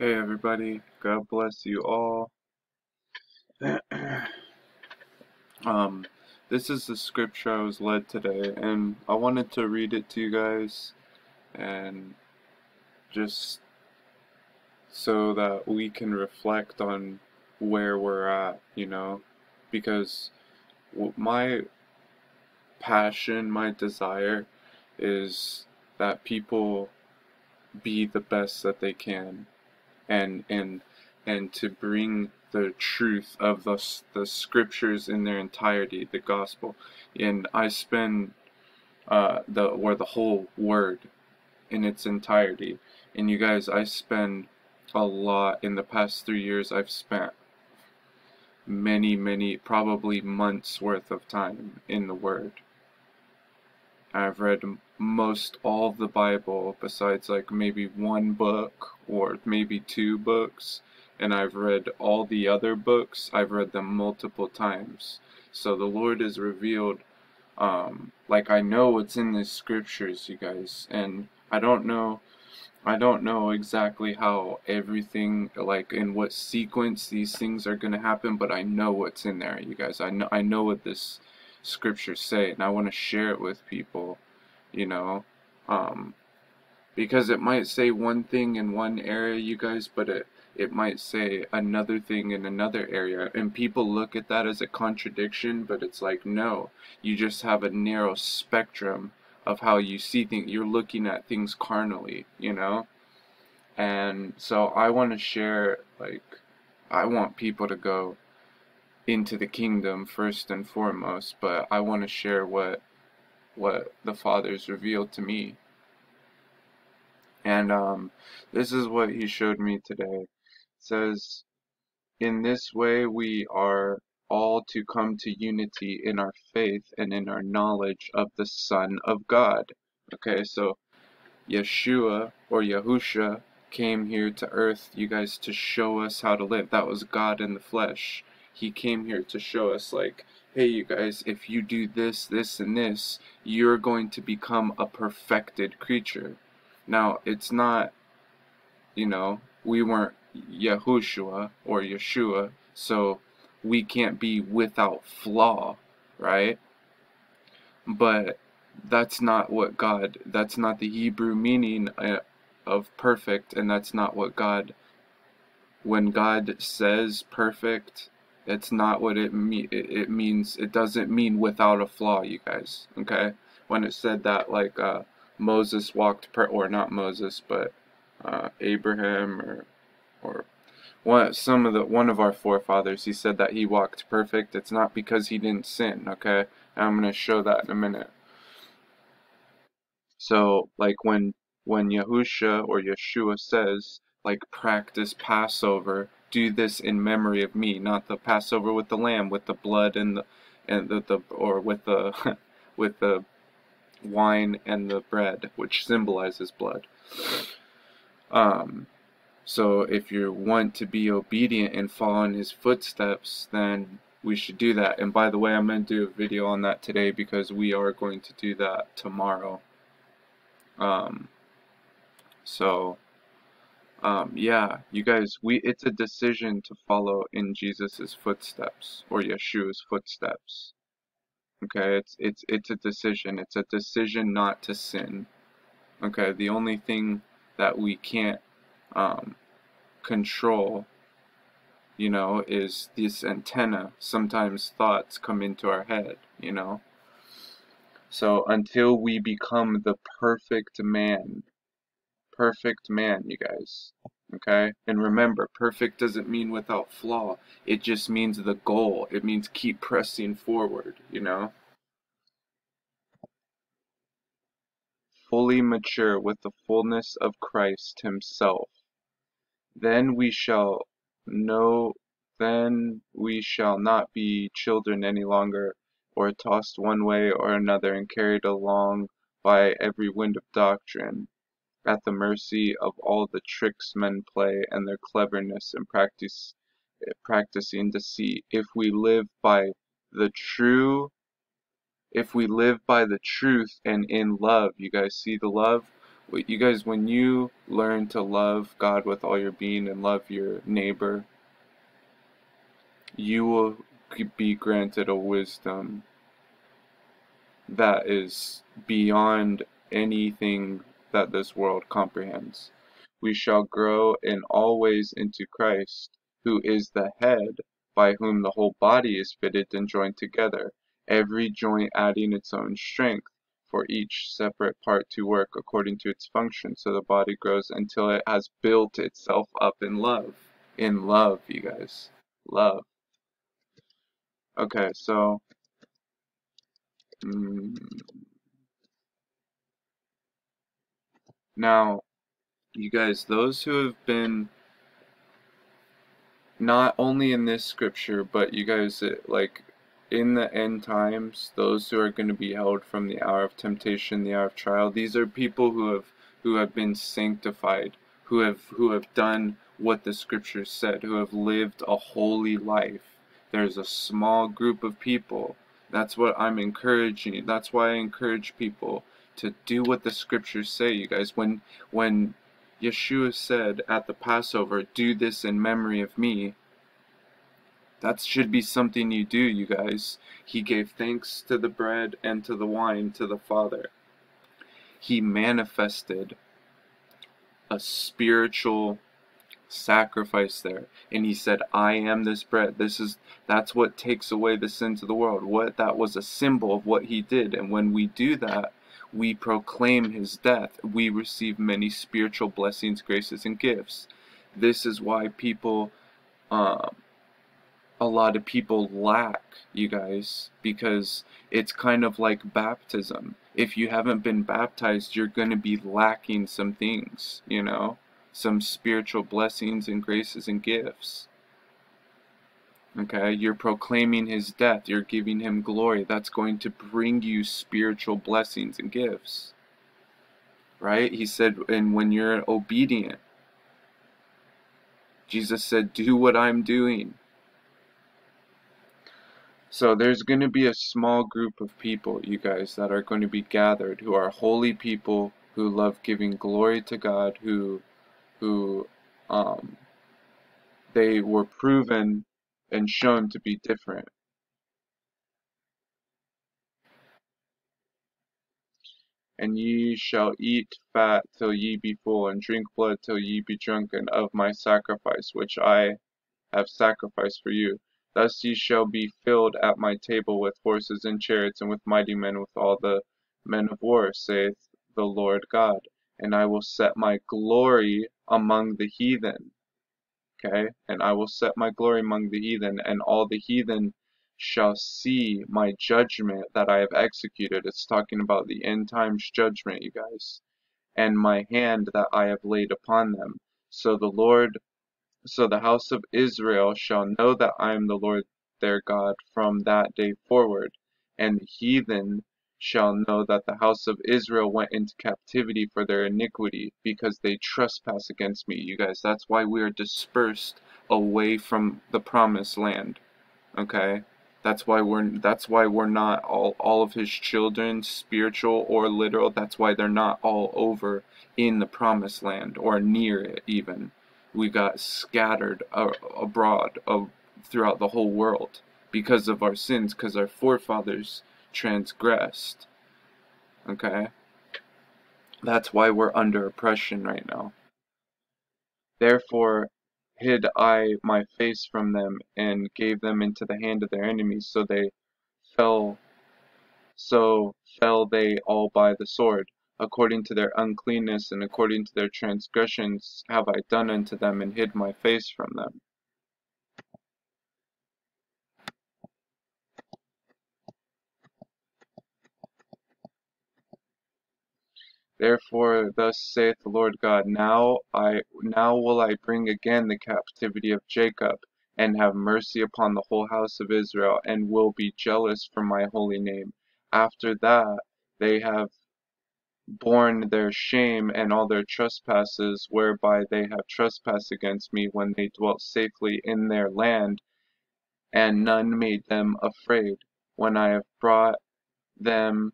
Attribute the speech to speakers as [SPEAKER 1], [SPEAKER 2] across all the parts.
[SPEAKER 1] Hey everybody, God bless you all. um, this is the scripture I was led today, and I wanted to read it to you guys, and just so that we can reflect on where we're at, you know, because my passion, my desire is that people be the best that they can and and and to bring the truth of the the scriptures in their entirety, the gospel. And I spend uh, the or the whole word in its entirety. And you guys, I spend a lot in the past three years. I've spent many, many, probably months worth of time in the Word. I've read most all of the Bible besides like maybe one book or maybe two books and I've read all the other books. I've read them multiple times. So the Lord is revealed um like I know what's in the scriptures you guys and I don't know I don't know exactly how everything like in what sequence these things are going to happen but I know what's in there you guys I know I know what this scriptures say and I want to share it with people, you know, um, because it might say one thing in one area, you guys, but it it might say another thing in another area. And people look at that as a contradiction but it's like no you just have a narrow spectrum of how you see things. You're looking at things carnally you know? And so I want to share like I want people to go into the kingdom first and foremost, but I want to share what what the Father's revealed to me. And um, this is what he showed me today. It says, In this way we are all to come to unity in our faith and in our knowledge of the Son of God. Okay, so Yeshua or Yahusha came here to earth, you guys, to show us how to live. That was God in the flesh he came here to show us like hey you guys if you do this this and this you're going to become a perfected creature. Now it's not you know we weren't Yahushua or Yeshua so we can't be without flaw right? But that's not what God that's not the Hebrew meaning uh, of perfect and that's not what God when God says perfect it's not what it me it, means. It doesn't mean without a flaw, you guys. Okay? When it said that, like uh, Moses walked per or not Moses, but uh, Abraham or or one some of the one of our forefathers, he said that he walked perfect. It's not because he didn't sin. Okay? And I'm gonna show that in a minute. So like when when Yahusha or Yeshua says like practice Passover do this in memory of me, not the Passover with the lamb, with the blood and the and the, the or with the with the wine and the bread, which symbolizes blood. Um, so if you want to be obedient and follow in his footsteps, then we should do that. And by the way, I'm going to do a video on that today because we are going to do that tomorrow. Um, so um, yeah, you guys, we it's a decision to follow in Jesus's footsteps or Yeshua's footsteps. Okay, it's it's it's a decision. It's a decision not to sin. Okay, the only thing that we can't um, control, you know, is this antenna. Sometimes thoughts come into our head, you know. So until we become the perfect man perfect man, you guys. Okay? And remember, perfect doesn't mean without flaw. It just means the goal. It means keep pressing forward, you know? Fully mature with the fullness of Christ Himself. Then we shall know, then we shall not be children any longer, or tossed one way or another and carried along by every wind of doctrine at the mercy of all the tricks men play and their cleverness in practice, practicing deceit. If we live by the true, if we live by the truth and in love, you guys see the love? you guys, when you learn to love God with all your being and love your neighbor, you will be granted a wisdom that is beyond anything that this world comprehends. We shall grow in all ways into Christ, who is the head, by whom the whole body is fitted and joined together, every joint adding its own strength for each separate part to work according to its function, so the body grows until it has built itself up in love. In love, you guys. Love. Okay, so. Mm, now, you guys, those who have been not only in this scripture, but you guys, uh, like, in the end times, those who are going to be held from the hour of temptation, the hour of trial, these are people who have who have been sanctified, who have who have done what the scriptures said, who have lived a holy life. There's a small group of people. That's what I'm encouraging. That's why I encourage people to do what the scriptures say, you guys. When when Yeshua said at the Passover, "Do this in memory of me," That should be something you do, you guys. He gave thanks to the bread and to the wine to the Father. He manifested a spiritual sacrifice there and he said i am this bread this is that's what takes away the sins of the world what that was a symbol of what he did and when we do that we proclaim his death we receive many spiritual blessings graces and gifts this is why people um, a lot of people lack, you guys, because it's kind of like baptism. If you haven't been baptized, you're going to be lacking some things, you know, some spiritual blessings and graces and gifts. Okay, you're proclaiming his death, you're giving him glory. That's going to bring you spiritual blessings and gifts. Right? He said, and when you're obedient, Jesus said, Do what I'm doing. So there's going to be a small group of people, you guys, that are going to be gathered who are holy people who love giving glory to God, who who um, they were proven and shown to be different. And ye shall eat fat till ye be full, and drink blood till ye be drunken of my sacrifice, which I have sacrificed for you. Thus ye shall be filled at my table with horses and chariots, and with mighty men, with all the men of war, saith the Lord God. And I will set my glory among the heathen. Okay? And I will set my glory among the heathen, and all the heathen shall see my judgment that I have executed. It's talking about the end times judgment, you guys. And my hand that I have laid upon them. So the Lord so the house of Israel shall know that I am the Lord their God from that day forward, and the heathen shall know that the house of Israel went into captivity for their iniquity, because they trespass against me. You guys, that's why we are dispersed away from the promised land. Okay? That's why we're that's why we're not all all of his children, spiritual or literal, that's why they're not all over in the promised land or near it even we got scattered uh, abroad uh, throughout the whole world because of our sins, because our forefathers transgressed. Okay? That's why we're under oppression right now. Therefore hid I my face from them and gave them into the hand of their enemies, so they fell so fell they all by the sword according to their uncleanness and according to their transgressions have I done unto them, and hid my face from them. Therefore thus saith the Lord God, Now I now will I bring again the captivity of Jacob, and have mercy upon the whole house of Israel, and will be jealous for my holy name. After that they have borne their shame and all their trespasses whereby they have trespassed against me when they dwelt safely in their land, and none made them afraid. When I have brought them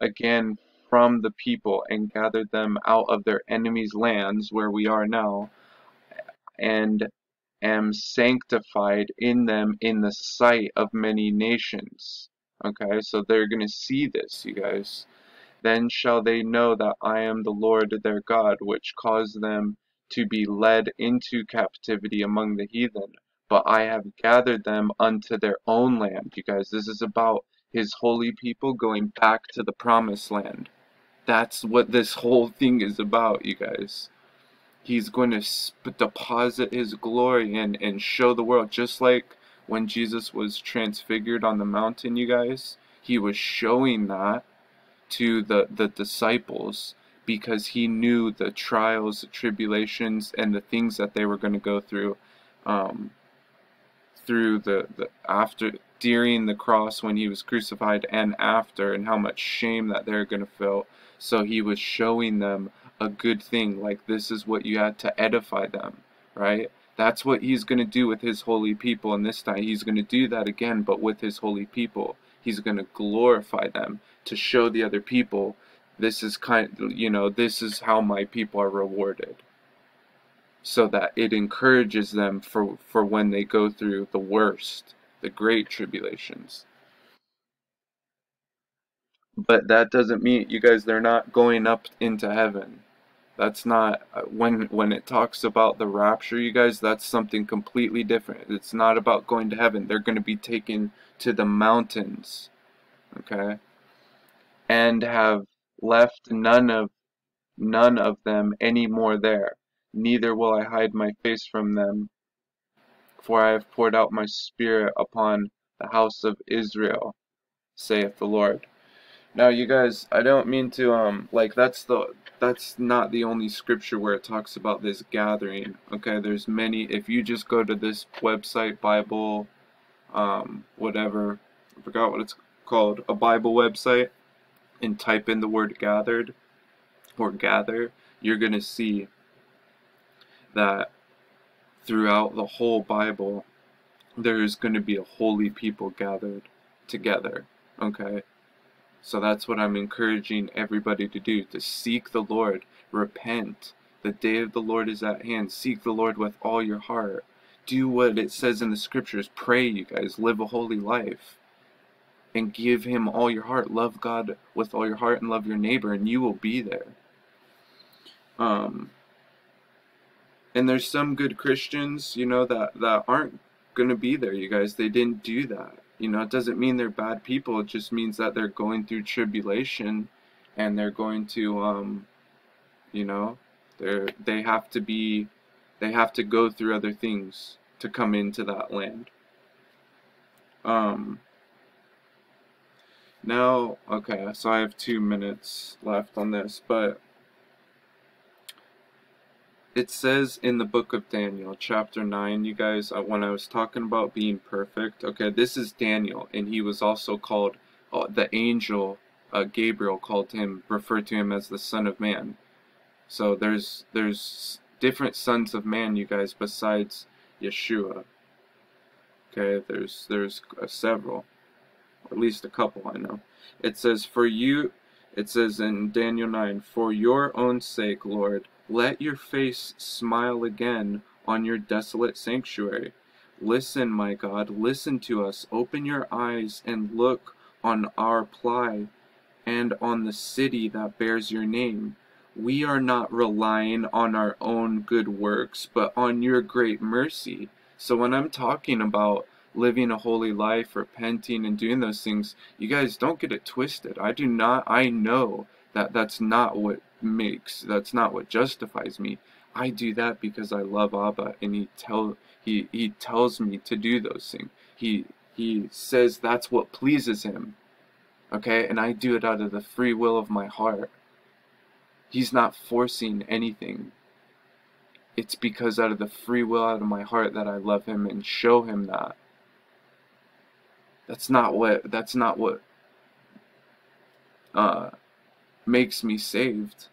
[SPEAKER 1] again from the people and gathered them out of their enemies' lands, where we are now, and am sanctified in them in the sight of many nations. Okay, so they're going to see this, you guys. Then shall they know that I am the Lord their God, which caused them to be led into captivity among the heathen. But I have gathered them unto their own land. You guys, this is about his holy people going back to the promised land. That's what this whole thing is about, you guys. He's going to deposit his glory and, and show the world, just like when Jesus was transfigured on the mountain, you guys. He was showing that to the, the disciples because he knew the trials, the tribulations, and the things that they were going to go through um, through the, the after during the cross when he was crucified and after and how much shame that they're going to feel so he was showing them a good thing like this is what you had to edify them right? That's what he's going to do with his holy people and this time he's going to do that again but with his holy people. He's going to glorify them to show the other people this is kind you know this is how my people are rewarded. So that it encourages them for for when they go through the worst the great tribulations but that doesn't mean you guys they're not going up into heaven. That's not when when it talks about the rapture you guys that's something completely different. It's not about going to heaven. They're going to be taken to the mountains okay? And have left none of none of them any more there. Neither will I hide my face from them for I have poured out my spirit upon the house of Israel saith the Lord now you guys I don't mean to um like that's the that's not the only scripture where it talks about this gathering okay there's many if you just go to this website Bible um whatever I forgot what it's called a Bible website and type in the word gathered or gather, you're going to see that throughout the whole Bible, there's going to be a holy people gathered together. Okay? So that's what I'm encouraging everybody to do to seek the Lord, repent. The day of the Lord is at hand. Seek the Lord with all your heart. Do what it says in the scriptures. Pray, you guys. Live a holy life and give him all your heart. Love God with all your heart and love your neighbor, and you will be there. Um, and there's some good Christians, you know, that, that aren't going to be there, you guys. They didn't do that. You know, it doesn't mean they're bad people. It just means that they're going through tribulation and they're going to, um, you know, they're, they have to be, they have to go through other things to come into that land. Um, now, okay, so I have two minutes left on this, but it says in the book of Daniel, chapter 9, you guys, uh, when I was talking about being perfect, okay, this is Daniel, and he was also called, uh, the angel, uh, Gabriel called him, referred to him as the son of man. So there's, there's different sons of man, you guys, besides Yeshua. Okay, there's, there's uh, several at least a couple I know. It says, For you, it says in Daniel 9, For your own sake, Lord, let your face smile again on your desolate sanctuary. Listen, my God, listen to us. Open your eyes and look on our ply and on the city that bears your name. We are not relying on our own good works, but on your great mercy. So when I'm talking about living a holy life, repenting, and doing those things, you guys don't get it twisted. I do not, I know that that's not what makes, that's not what justifies me. I do that because I love Abba and he tell he he tells me to do those things. He he says that's what pleases him. Okay? And I do it out of the free will of my heart. He's not forcing anything. It's because out of the free will out of my heart that I love him and show him that. That's not what that's not what uh, makes me saved.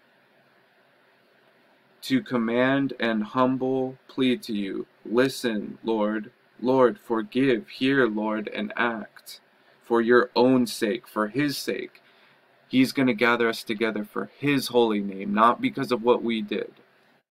[SPEAKER 1] To command and humble plead to you, listen, Lord, Lord, forgive, hear, Lord, and act for your own sake, for his sake. He's going to gather us together for His holy name, not because of what we did.